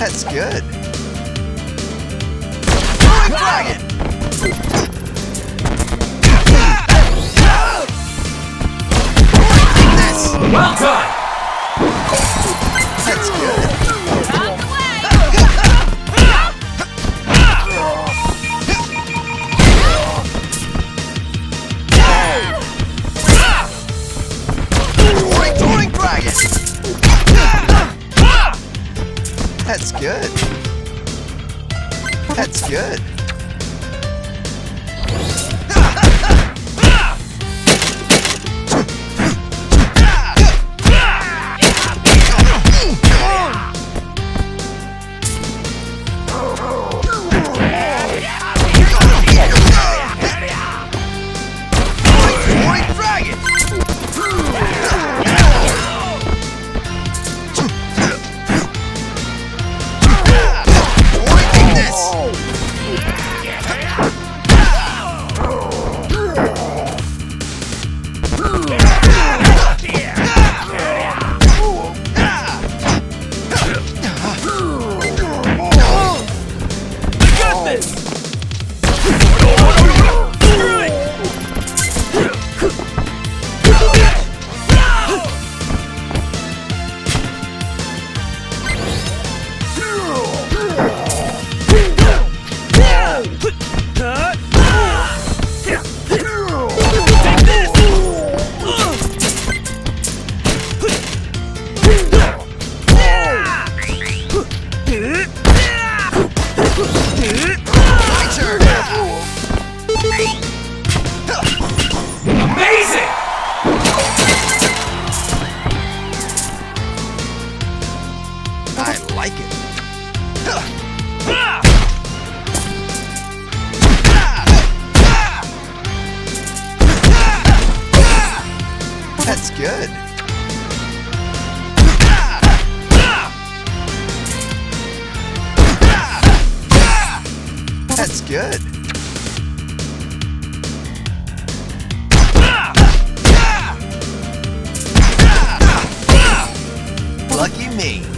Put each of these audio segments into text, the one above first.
That's good. Rolling Dragon! This! Well done! That's good. Good. That's good. That's good. Lucky me.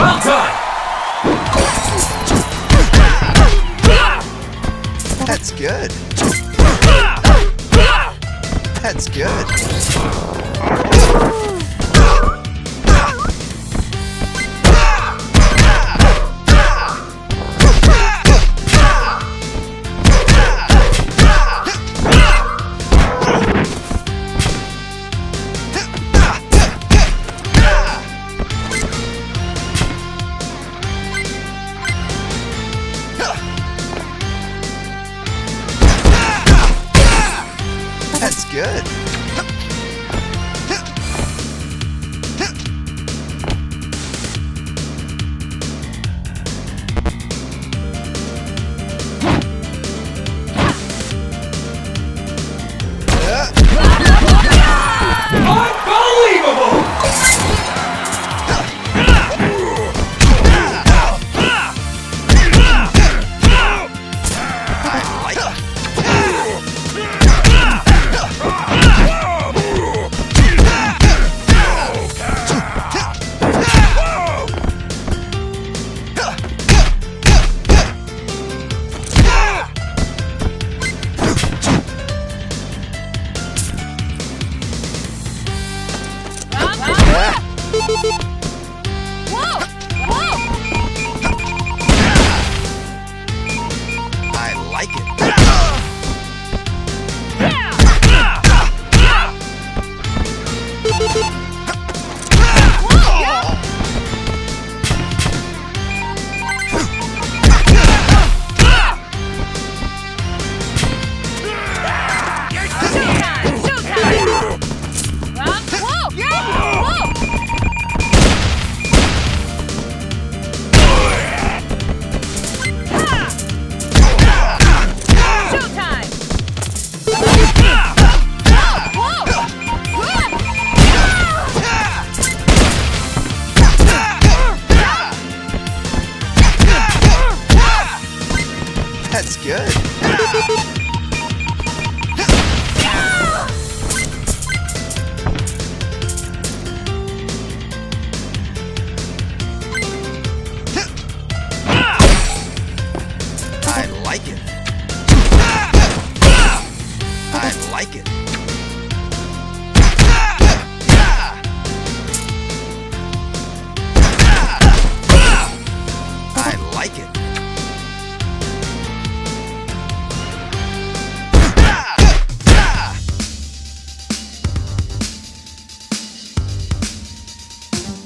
Well done! That's good. That's good. Good.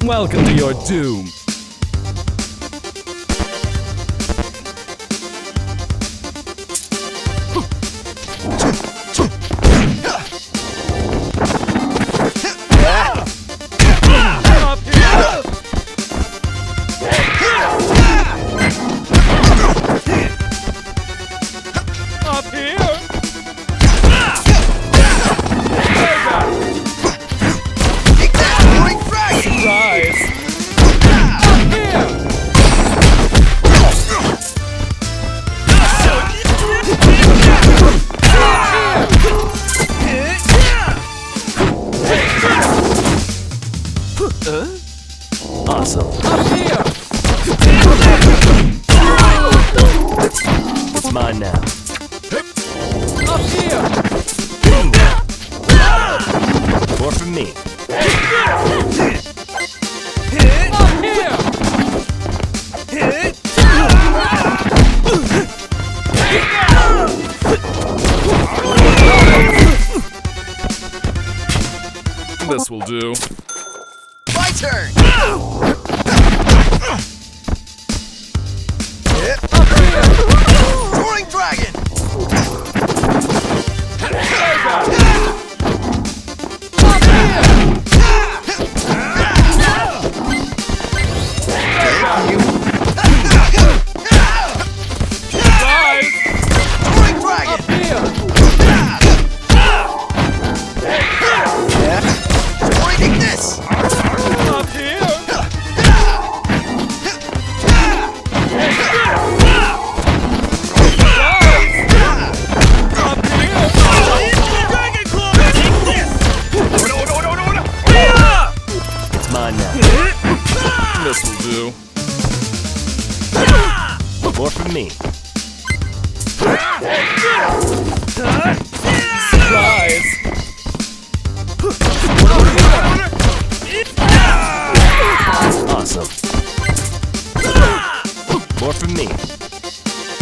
Welcome to your doom. from me. This will do. This will do. More from me. Surprise! Awesome. More from me.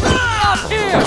Up here!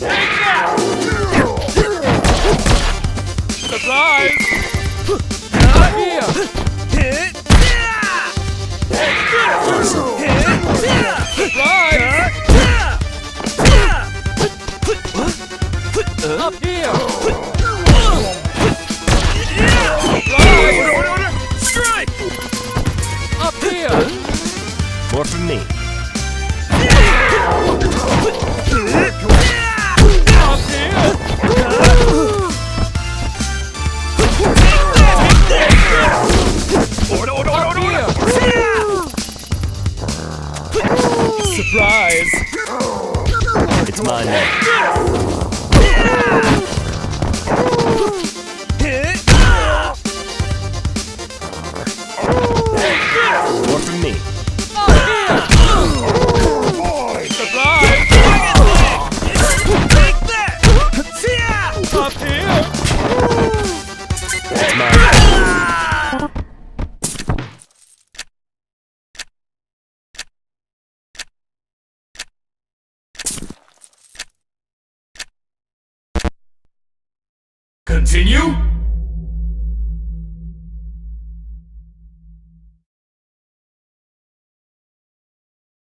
Surprise! Not here! Hit! Surprise! It's Continue?